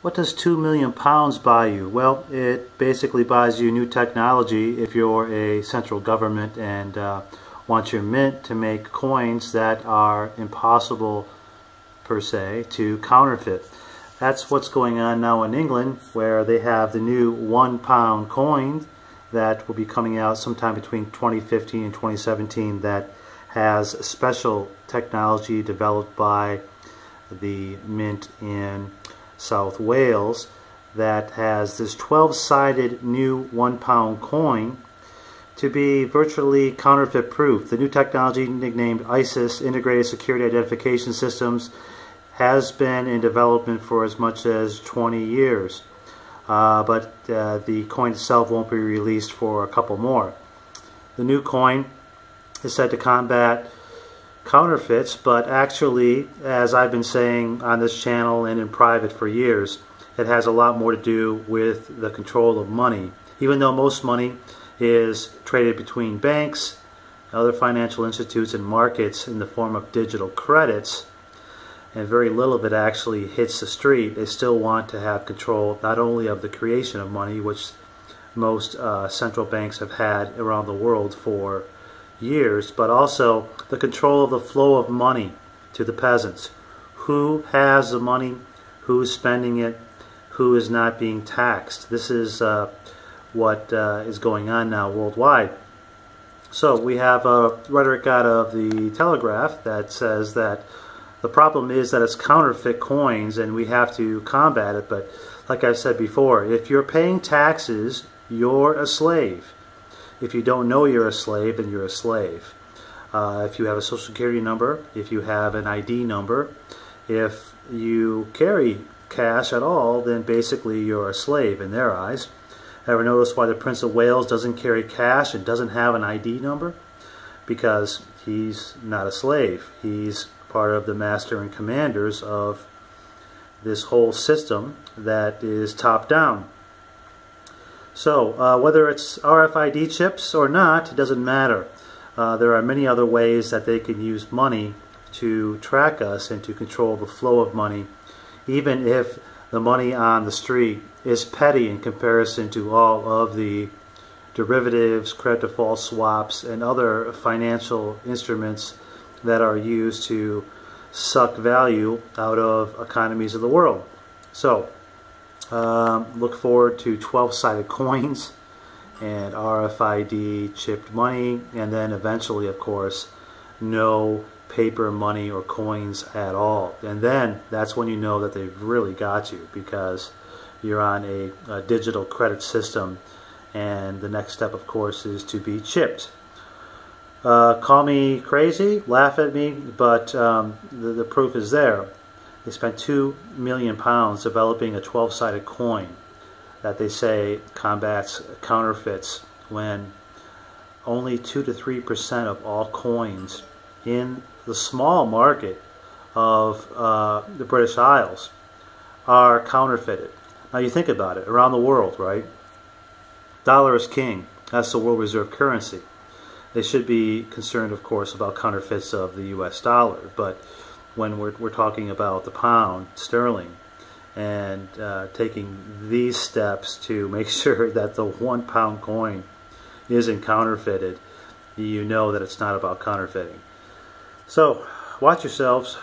What does 2 million pounds buy you? Well, it basically buys you new technology if you're a central government and uh, want your mint to make coins that are impossible, per se, to counterfeit. That's what's going on now in England, where they have the new one pound coin that will be coming out sometime between 2015 and 2017 that has special technology developed by the mint in South Wales that has this 12-sided new one pound coin to be virtually counterfeit proof. The new technology nicknamed ISIS, Integrated Security Identification Systems, has been in development for as much as 20 years. Uh, but uh, the coin itself won't be released for a couple more. The new coin is said to combat counterfeits, but actually, as I've been saying on this channel and in private for years, it has a lot more to do with the control of money. Even though most money is traded between banks, other financial institutes, and markets in the form of digital credits, and very little of it actually hits the street, they still want to have control not only of the creation of money, which most uh, central banks have had around the world for years, but also the control of the flow of money to the peasants. Who has the money? Who is spending it? Who is not being taxed? This is uh, what uh, is going on now worldwide. So we have a rhetoric out of the Telegraph that says that the problem is that it's counterfeit coins and we have to combat it. But like I said before, if you're paying taxes, you're a slave. If you don't know you're a slave, then you're a slave. Uh, if you have a social security number, if you have an ID number, if you carry cash at all, then basically you're a slave in their eyes. Ever notice why the Prince of Wales doesn't carry cash and doesn't have an ID number? Because he's not a slave. He's part of the master and commanders of this whole system that is top down. So uh, whether it's RFID chips or not, it doesn't matter. Uh, there are many other ways that they can use money to track us and to control the flow of money, even if the money on the street is petty in comparison to all of the derivatives, credit default swaps, and other financial instruments that are used to suck value out of economies of the world. So, um, look forward to 12-sided coins and RFID chipped money, and then eventually, of course, no paper money or coins at all. And then that's when you know that they've really got you because you're on a, a digital credit system, and the next step, of course, is to be chipped. Uh, call me crazy, laugh at me, but um, the, the proof is there. They spent two million pounds developing a 12-sided coin that they say combats counterfeits when only 2 to 3 percent of all coins in the small market of uh, the British Isles are counterfeited. Now you think about it, around the world, right? Dollar is king. That's the world reserve currency. They should be concerned, of course, about counterfeits of the U.S. dollar, but when we're, we're talking about the pound sterling and uh, taking these steps to make sure that the one pound coin isn't counterfeited, you know that it's not about counterfeiting. So watch yourselves.